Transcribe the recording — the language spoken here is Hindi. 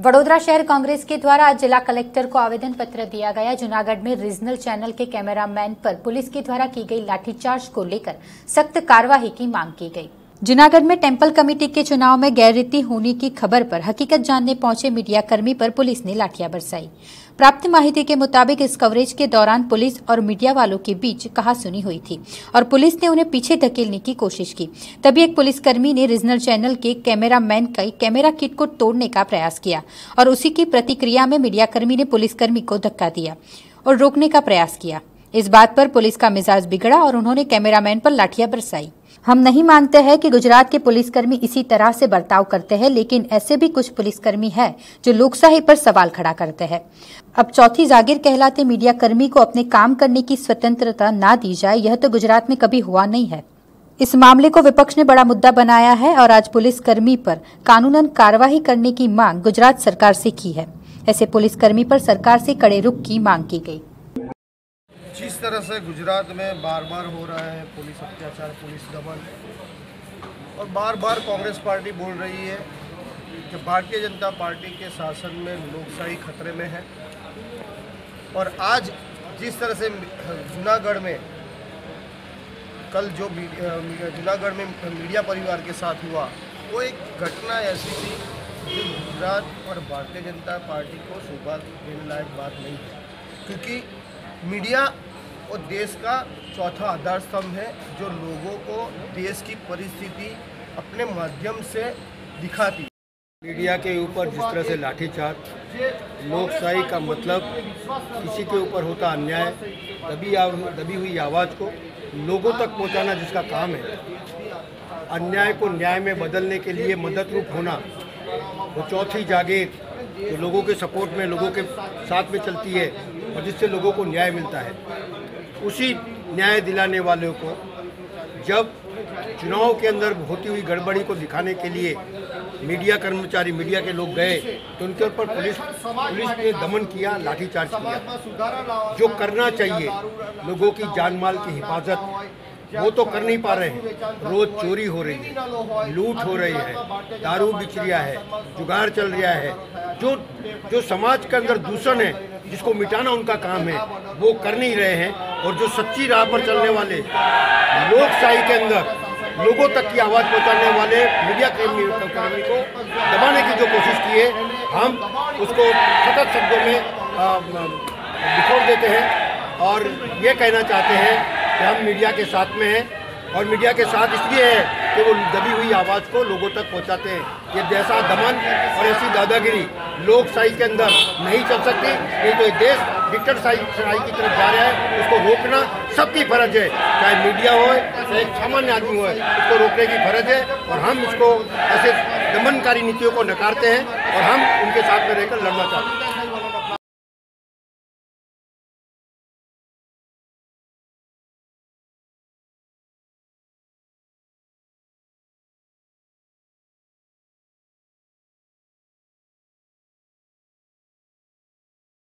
वडोदरा शहर कांग्रेस के द्वारा आज जिला कलेक्टर को आवेदन पत्र दिया गया। जूनागढ़ में रीजनल चैनल के कैमरामैन पर पुलिस के द्वारा की गई लाठीचार्ज को लेकर सख्त कार्रवाई की मांग की गई। जूनागढ़ में टेंपल कमेटी के चुनाव में गैररीति होने की खबर पर हकीकत जानने पहुँचे मीडिया कर्मी पर पुलिस ने लाठियाँ बरसाई। प्राप्त माहिती के मुताबिक इस कवरेज के दौरान पुलिस और मीडिया वालों के बीच कहा सुनी हुई थी और पुलिस ने उन्हें पीछे धकेलने की कोशिश की। तभी एक पुलिसकर्मी ने रीजनल चैनल के कैमरामैन का कैमरा किट को तोड़ने का प्रयास किया और उसी की प्रतिक्रिया में मीडियाकर्मी ने पुलिसकर्मी को धक्का दिया और रोकने का प्रयास किया। इस बात पर पुलिस का मिजाज बिगड़ा और उन्होंने कैमरामैन पर लाठियाँ बरसाई। हम नहीं मानते हैं कि गुजरात के पुलिसकर्मी इसी तरह से बर्ताव करते हैं, लेकिन ऐसे भी कुछ पुलिसकर्मी हैं जो लोकशाही पर सवाल खड़ा करते हैं। अब चौथी जागीर कहलाते मीडिया कर्मी को अपने काम करने की स्वतंत्रता ना दी जाए, यह तो गुजरात में कभी हुआ नहीं है। इस मामले को विपक्ष ने बड़ा मुद्दा बनाया है और आज पुलिसकर्मी पर कानूनन कार्रवाई करने की मांग गुजरात सरकार से की है। ऐसे पुलिसकर्मी पर सरकार से कड़े रुख की मांग की गई। तरह से गुजरात में बार बार हो रहा है, पुलिस अत्याचार, पुलिस दमन। और बार बार कांग्रेस पार्टी बोल रही है कि भारतीय जनता पार्टी के शासन में लोकशाही खतरे में है। और आज जिस तरह से जूनागढ़ में, कल जो जूनागढ़ में मीडिया परिवार के साथ हुआ, वो एक घटना ऐसी थी जो गुजरात और भारतीय जनता पार्टी को सौभाग्य देने लायक बात नहीं है क्योंकि मीडिया और देश का चौथा आधार स्तंभ है, जो लोगों को देश की परिस्थिति अपने माध्यम से दिखाती मीडिया के ऊपर जिस तरह से लाठीचार्ज, लोकशाही का मतलब किसी के ऊपर होता अन्याय, दबी दबी हुई आवाज़ को लोगों तक पहुंचाना जिसका काम है, अन्याय को न्याय में बदलने के लिए मदद रूप होना, वो चौथी जागीर जो लोगों के सपोर्ट में, लोगों के साथ में चलती है और जिससे लोगों को न्याय मिलता है। उसी न्याय दिलाने वालों को जब चुनाव के अंदर होती हुई गड़बड़ी को दिखाने के लिए मीडिया कर्मचारी, मीडिया के लोग गए तो उनके ऊपर पुलिस पुलिस ने दमन किया, लाठीचार्ज किया। जो करना चाहिए, लोगों की जान माल की हिफाजत, वो तो कर नहीं पा रहे हैं। रोज चोरी हो रही है, लूट हो रही है, दारू बिच रहा है, जुगाड़ चल रहा है। जो जो समाज के अंदर दूषण है, जिसको मिटाना उनका काम है, वो कर नहीं रहे हैं। और जो सच्ची राह पर चलने वाले लोकशाही के अंदर लोगों तक की आवाज़ पहुँचाने वाले मीडिया कर्मी को दबाने की जो कोशिश की है, हम उसको सतत शब्दों में बिखोर देते हैं और ये कहना चाहते हैं कि हम मीडिया के साथ में हैं और मीडिया के साथ इसलिए है कि वो दबी हुई आवाज़ को लोगों तक पहुंचाते हैं। ये जैसा दमन और ऐसी दादागिरी लोकशाही के अंदर नहीं चल सकती नहीं तो ये देश डिक्टेटरशाही की तरफ़ जा रहा है। उसको रोकना सबकी फ़र्ज़ है। चाहे मीडिया हो, चाहे सामान्य आदमी हो, उसको रोकने की फ़र्ज़ है और हम उसको ऐसे दमनकारी नीतियों को नकारते हैं और हम उनके साथ में रहकर लड़ना चाहते हैं।